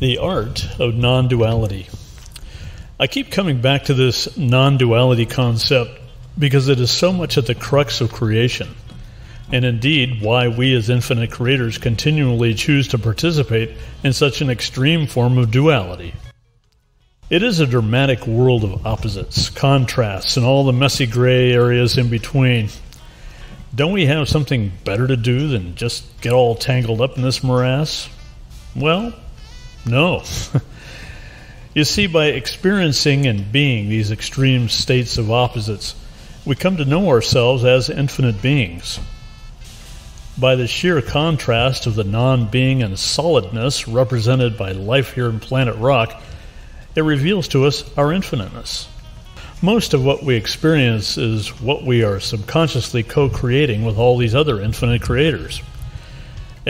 The art of non duality. I keep coming back to this non duality concept because it is so much at the crux of creation, and indeed why we as infinite creators continually choose to participate in such an extreme form of duality. It is a dramatic world of opposites, contrasts, and all the messy gray areas in between. Don't we have something better to do than just get all tangled up in this morass? Well, no. you see, by experiencing and being these extreme states of opposites, we come to know ourselves as infinite beings. By the sheer contrast of the non being and solidness represented by life here in planet rock, it reveals to us our infiniteness. Most of what we experience is what we are subconsciously co creating with all these other infinite creators.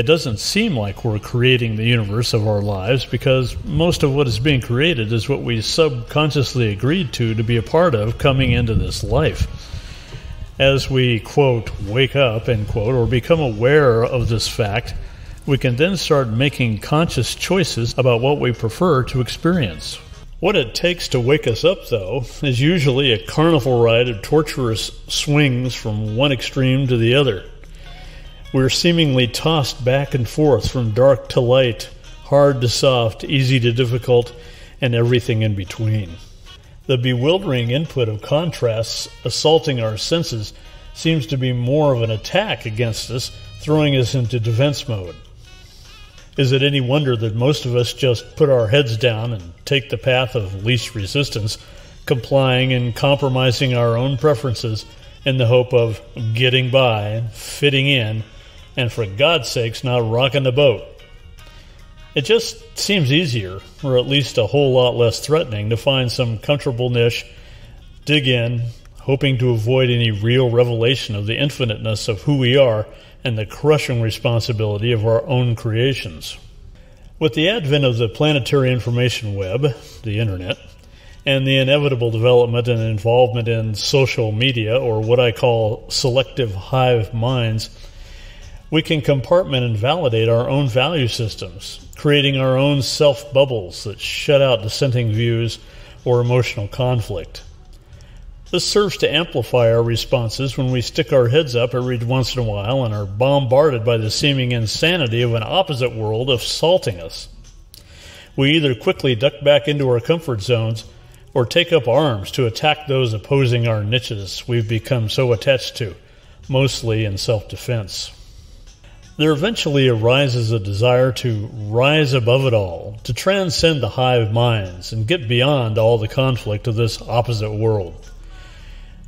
It doesn't seem like we're creating the universe of our lives because most of what is being created is what we subconsciously agreed to to be a part of coming into this life. As we, quote, wake up, end quote, or become aware of this fact, we can then start making conscious choices about what we prefer to experience. What it takes to wake us up, though, is usually a carnival ride of torturous swings from one extreme to the other. We're seemingly tossed back and forth from dark to light, hard to soft, easy to difficult, and everything in between. The bewildering input of contrasts assaulting our senses seems to be more of an attack against us, throwing us into defense mode. Is it any wonder that most of us just put our heads down and take the path of least resistance, complying and compromising our own preferences in the hope of getting by fitting in, and for God's sakes, not rocking the boat? It just seems easier, or at least a whole lot less threatening, to find some comfortable niche, dig in, hoping to avoid any real revelation of the infiniteness of who we are and the crushing responsibility of our own creations. With the advent of the planetary information web, the internet, and the inevitable development and involvement in social media, or what I call selective hive minds, we can compartment and validate our own value systems, creating our own self bubbles that shut out dissenting views or emotional conflict. This serves to amplify our responses when we stick our heads up every once in a while and are bombarded by the seeming insanity of an opposite world assaulting us. We either quickly duck back into our comfort zones or take up arms to attack those opposing our niches we've become so attached to, mostly in self defense. There eventually arises a desire to rise above it all, to transcend the hive minds and get beyond all the conflict of this opposite world.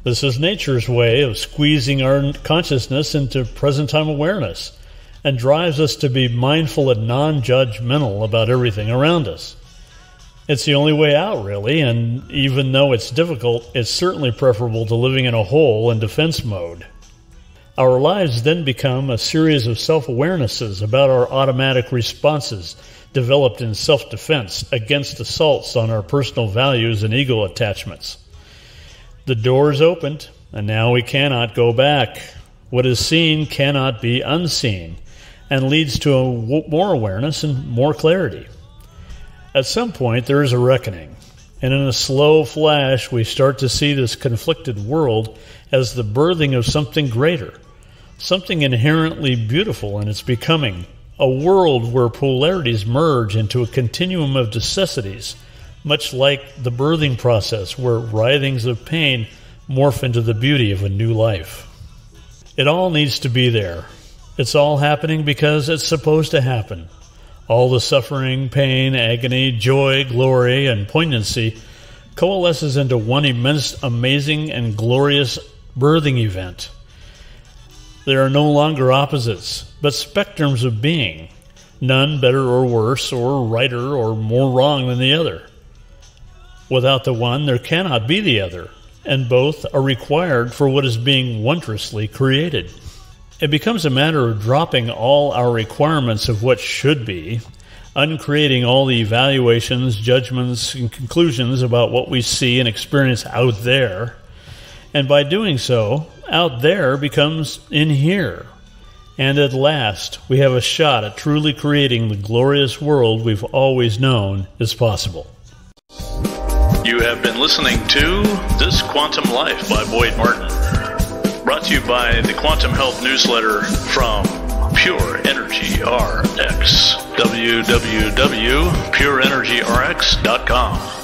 This is nature's way of squeezing our consciousness into present time awareness and drives us to be mindful and non judgmental about everything around us. It's the only way out, really, and even though it's difficult, it's certainly preferable to living in a hole in defense mode. Our lives then become a series of self awarenesses about our automatic responses developed in self defense against assaults on our personal values and ego attachments. The door is opened, and now we cannot go back. What is seen cannot be unseen, and leads to more awareness and more clarity. At some point, there is a reckoning, and in a slow flash, we start to see this conflicted world as the birthing of something greater, something inherently beautiful in its becoming, a world where polarities merge into a continuum of necessities much like the birthing process, where writhings of pain morph into the beauty of a new life. It all needs to be there. It's all happening because it's supposed to happen. All the suffering, pain, agony, joy, glory, and poignancy coalesces into one immense, amazing, and glorious birthing event. There are no longer opposites, but spectrums of being, none better or worse, or righter or more wrong than the other. Without the one, there cannot be the other, and both are required for what is being wondrously created. It becomes a matter of dropping all our requirements of what should be, uncreating all the evaluations, judgments, and conclusions about what we see and experience out there. And by doing so, out there becomes in here. And at last, we have a shot at truly creating the glorious world we've always known is possible. You have been listening to This Quantum Life by Boyd Martin. Brought to you by the Quantum Health newsletter from Pure Energy RX. www.pureenergyrx.com.